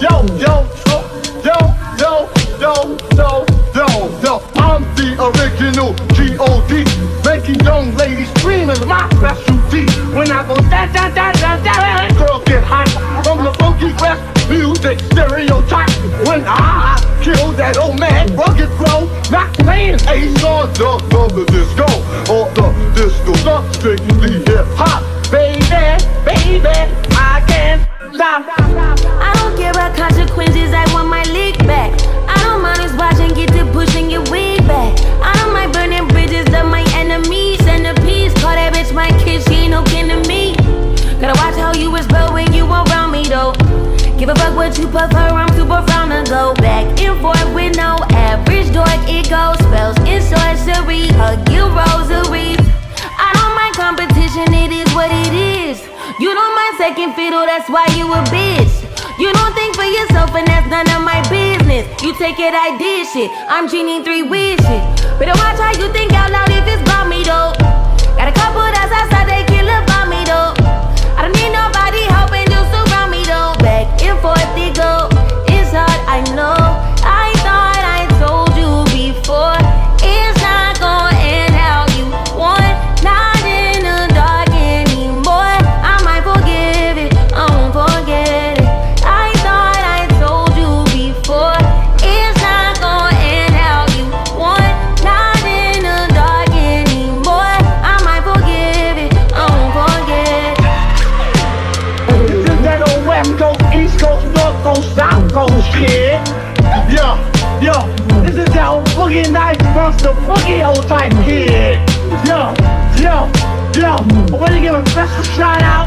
yo, yo, yo, yo, yo, yo, yo, yo. I'm the original G.O.D. Making young ladies scream is my specialty. When I go da da da da da, girls get hot from the funky west music stereotype. When I kill that old man, rugged flow, not playing Ace on the, the, the disco or the disco, strictly hip hop, baby, baby, I can't stop. Give a fuck what you prefer, I'm super frown to go back and forth with no average dork. It goes spells in sorcery, hug you. I don't mind competition, it is what it is. You don't mind second fiddle, that's why you a bitch. You don't think for yourself, and that's none of my business. You take it, I did shit. I'm genie three wishes. Better watch how you think out loud if it's about me though. Coast, South Coast shit. Yeah, yeah. This is old boogie night monster boogie old type kid. Yo, yo, yo. I want to give a special shout out